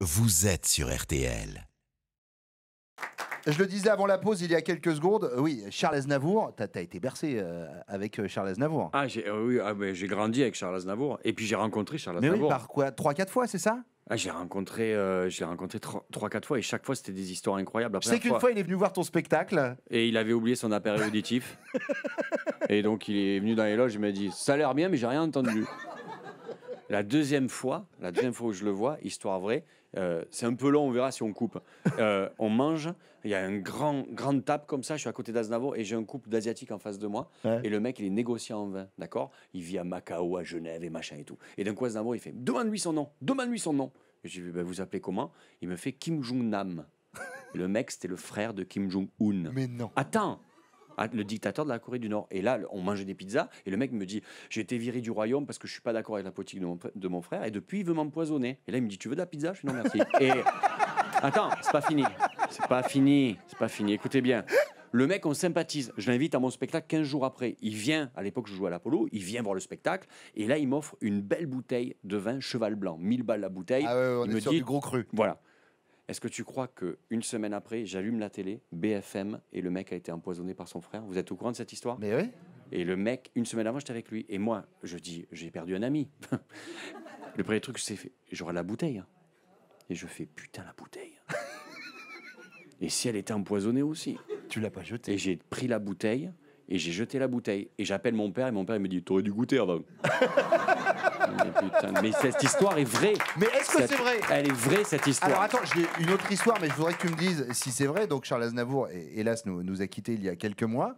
vous êtes sur RTL. Je le disais avant la pause il y a quelques secondes, oui, Charles Aznavour, t'as as été bercé euh, avec euh, Charles Aznavour. Ah, j'ai euh, oui, ah, mais j'ai grandi avec Charles Aznavour. Et puis j'ai rencontré Charles Mais oui, Aznavour. par quoi? 3-4 fois, c'est ça? Ah, j'ai rencontré, euh, j'ai rencontré 3-4 fois et chaque fois c'était des histoires incroyables. Je sais qu'une fois, il est venu voir ton spectacle. Et il avait oublié son appareil auditif. et donc il est venu dans les loges, il m'a dit Ça a l'air bien, mais j'ai rien entendu. La deuxième fois, la deuxième fois où je le vois, histoire vraie, euh, c'est un peu long, on verra si on coupe. Euh, on mange, il y a un grand, grande table comme ça, je suis à côté d'Aznavour et j'ai un couple d'Asiatiques en face de moi. Ouais. Et le mec, il est négociant en vin, d'accord? Il vit à Macao, à Genève et machin et tout. Et d'un coup, Aznavour, il fait Demande-lui son nom, demande-lui son nom. Et j'ai vu, ben, vous appelez comment? Il me fait Kim Jong-nam. le mec, c'était le frère de Kim Jong-un. Mais non. Attends le dictateur de la Corée du Nord. Et là, on mangeait des pizzas, et le mec me dit J'ai été viré du royaume parce que je suis pas d'accord avec la politique de mon, pr- de mon frère, et depuis, il veut m'empoisonner. Et là, il me dit Tu veux de la pizza? Je dis Non, merci. et attends, c'est pas fini. C'est pas fini. C'est pas fini. Écoutez bien. Le mec, on sympathise. Je l'invite à mon spectacle 15 jours après. Il vient, à l'époque, je jouais à l'Apollo, il vient voir le spectacle, et là, il m'offre une belle bouteille de vin cheval blanc. 1000 balles la bouteille. Ah ouais, on il est me sur dit du gros cru. voilà. Est-ce que tu crois que une semaine après, j'allume la télé, BFM, et le mec a été empoisonné par son frère? Vous êtes au courant de cette histoire? Mais oui. Et le mec, une semaine avant, j'étais avec lui. Et moi, je dis, j'ai perdu un ami. le premier truc, c'est fait, j'aurai la bouteille. Et je fais, putain, la bouteille. et si elle était empoisonnée aussi? Tu l'as pas jeté. Et j'ai pris la bouteille, et j'ai jeté la bouteille. Et j'appelle mon père, et mon père, il me dit, t'aurais dû goûter avant. Mais, putain, mais cette histoire est vraie. Mais est-ce que c'est vrai Elle est vraie, cette histoire. Alors attends, j'ai une autre histoire, mais je voudrais que tu me dises si c'est vrai. Donc Charles Aznavour, hé- hélas, nous, nous a quittés il y a quelques mois.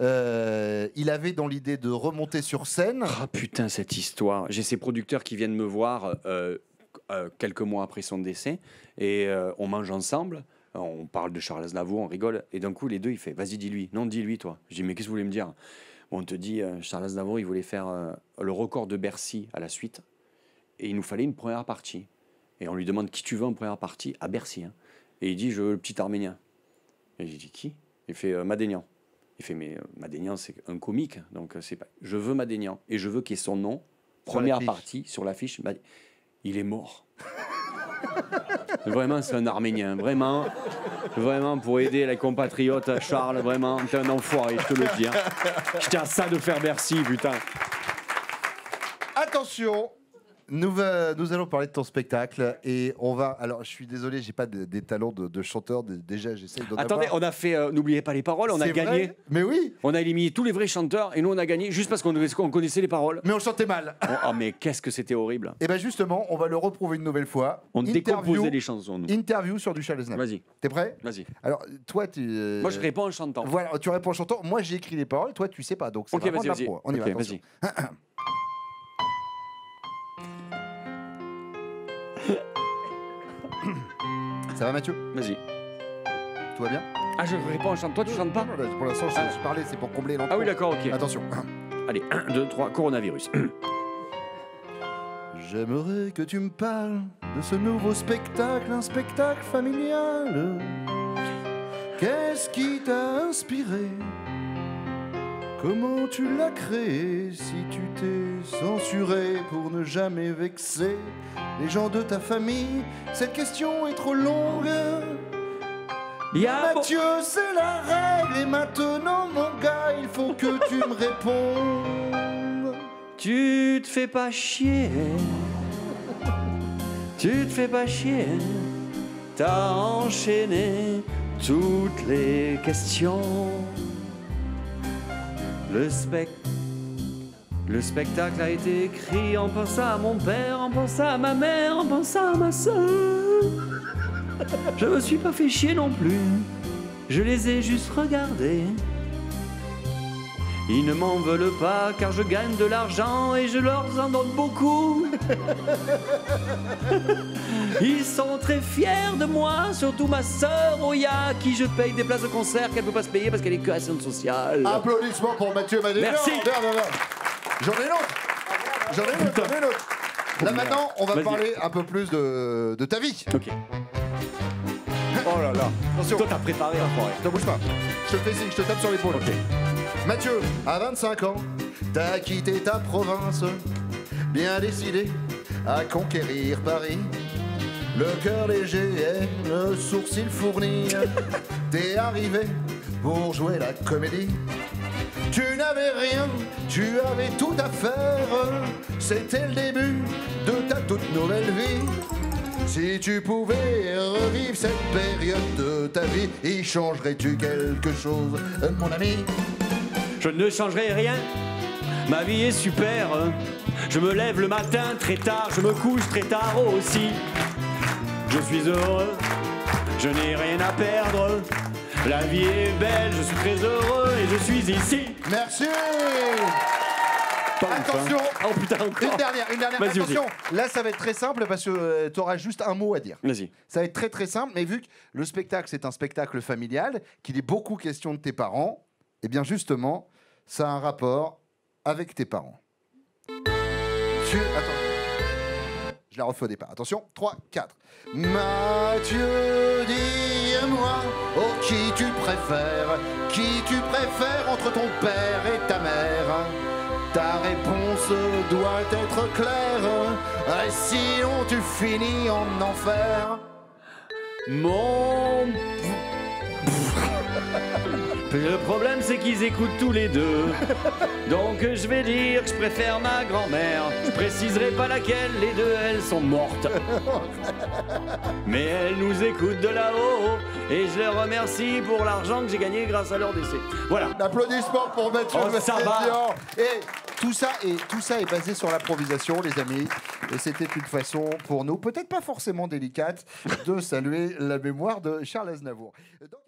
Euh, il avait dans l'idée de remonter sur scène. Ah putain, cette histoire. J'ai ces producteurs qui viennent me voir euh, euh, quelques mois après son décès et on mange ensemble. On parle de Charles Aznavour, on rigole. Et d'un coup, les deux, il fait Vas-y, dis-lui. Non, dis-lui, toi. Je dis Mais qu'est-ce que vous voulez me dire? On te dit euh, Charles Aznavour, il voulait faire euh, le record de Bercy à la suite. Et il nous fallait une première partie. Et on lui demande Qui tu veux en première partie à Bercy. hein. Et il dit Je veux le petit Arménien. Et j'ai dit Qui? Il fait euh, Madénian. Il fait Mais euh, Madénian, c'est un comique. Donc, euh, c'est pas. Je veux Madénian. Et je veux qu'il y ait son nom, première partie, sur l'affiche. Mad- Il est mort. Vraiment, c'est un Arménien. Vraiment, vraiment, pour aider les compatriotes, Charles, vraiment, t'es un enfoiré, je te le dis. hein. J'étais à ça de faire Bercy, putain. Attention nous, va- nous allons parler de ton spectacle et on va. Alors, je suis désolé, j'ai pas de- des talents de, de chanteur. de- déjà, j'essaye d'en Attendez, avoir. on a fait, euh, n'oubliez pas les paroles, on a gagné. Mais oui, On a éliminé tous les vrais chanteurs et nous, on a gagné juste parce qu'on connaissait les paroles. mais on chantait mal. Oh, oh, mais qu'est-ce que c'était horrible. Et bien justement, on va le reprouver une nouvelle fois. On Interview- décomposait les chansons, nous. Interview sur du Charles Aznavour. Vas-y, T'es prêt? Vas-y. Alors, toi, tu. euh, Moi, je réponds en chantant. Voilà, tu réponds en chantant. Moi, j'ai écrit les paroles. Toi, tu sais pas. Donc, c'est Ok, vraiment de vas-y. l'impro. On y va. Ok, attention. vas-y. Ça va, Mathieu? Vas-y. Tout va bien? Ah, je réponds en chantant. Toi, tu chantes pas? Non, non, Pour l'instant, je, Ah. je parlais, c'est pour combler l'intro. Ah oui, d'accord, ok. Attention. Allez, 1, 2, 3, coronavirus. J'aimerais que tu me parles de ce nouveau spectacle, un spectacle familial. Qu'est-ce qui t'a inspiré? Comment tu l'as créé Si tu t'es censuré pour ne jamais vexer les gens de ta famille, cette question est trop longue. Mathieu, c'est la règle et maintenant, mon gars, il faut que tu me répondes. Tu te fais pas chier. Tu te fais pas chier. T'as enchaîné toutes les questions. Le spec. Le spectacle a été écrit en pensant à mon père, en pensant à ma mère, en pensant à ma soeur. Je me suis pas fait chier non plus. Je les ai juste regardés. Ils ne m'en veulent pas car je gagne de l'argent et je leur en donne beaucoup. Ils sont très fiers de moi, surtout ma sœur Oya, à qui je paye des places de concert qu'elle ne peut pas se payer parce qu'elle est que assistante sociale. Applaudissements pour Mathieu Madénian. Merci. J'en ai l'autre. J'en ai l'autre, j'en ai l'autre. Là maintenant, on va parler un peu plus de, de ta vie. Ok. Oh là là. Attention, Toi t'as préparé enfoiré. ne bouge pas. Je te fais signe, je te tape sur l'épaule. Mathieu, à 25 ans, t'as quitté ta province, bien décidé à conquérir Paris. Le cœur léger et le sourcil fourni. T'es arrivé pour jouer la comédie. Tu n'avais rien, tu avais tout à faire. C'était le début de ta toute nouvelle vie. Si tu pouvais revivre cette période de ta vie, y changerais-tu quelque chose, mon ami? Je ne changerai rien. Ma vie est super. Je me lève le matin très tard, je me couche très tard aussi. Je suis heureux, je n'ai rien à perdre. La vie est belle, je suis très heureux et je suis ici. Merci hein. Attention Oh putain, encore Une dernière, une dernière. Vas-y. Attention, là ça va être très simple parce que tu auras juste un mot à dire. Vas-y. Ça va être très très simple, mais vu que le spectacle c'est un spectacle familial, qu'il est beaucoup question de tes parents, et bien justement, ça a un rapport avec tes parents. Tu... Attends. Je la refais au départ. Attention, 3, 4. Mathieu, dis-moi, oh qui tu préfères? Qui tu préfères entre ton père et ta mère? Ta réponse doit être claire, sinon tu finis en enfer? Mon. Le problème, c'est qu'ils écoutent tous les deux. Donc je vais dire que je préfère ma grand-mère. Je préciserai pas laquelle, les deux, elles sont mortes. Mais elles nous écoutent de là-haut. Et je les remercie pour l'argent que j'ai gagné grâce à leur décès. Voilà. L'applaudissement pour Mathieu Oh. Et tout ça, est, tout ça est basé sur l'improvisation, les amis. Et c'était une façon pour nous, peut-être pas forcément délicate, de saluer la mémoire de Charles Aznavour. Dans-